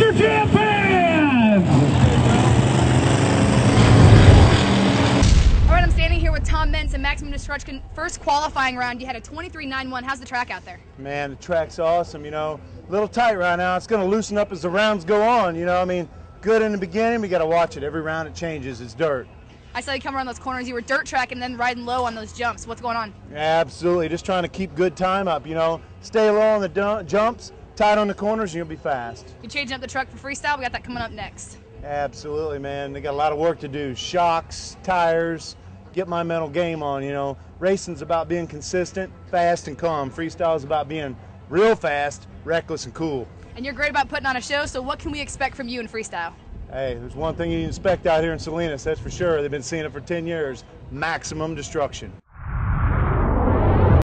your champions! All right, I'm standing here with Tom Meents and Maximum Destruction. First qualifying round, you had a 23.91. How's the track out there? Man, the track's awesome, you know. A little tight right now. It's going to loosen up as the rounds go on, you know. I mean, good in the beginning. We got to watch it. Every round it changes. It's dirt. I saw you come around those corners. You were dirt tracking and then riding low on those jumps. What's going on? Absolutely. Just trying to keep good time up, you know. Stay low on the jumps, tight on the corners, you'll be fast. You're changing up the truck for freestyle. We got that coming up next. Absolutely, man. They got a lot of work to do. Shocks, tires, get my mental game on, you know. Racing's about being consistent, fast, and calm. Freestyle's about being real fast, reckless, and cool. And you're great about putting on a show, so what can we expect from you in freestyle? Hey, there's one thing you can expect out here in Salinas, that's for sure. They've been seeing it for 10 years maximum destruction.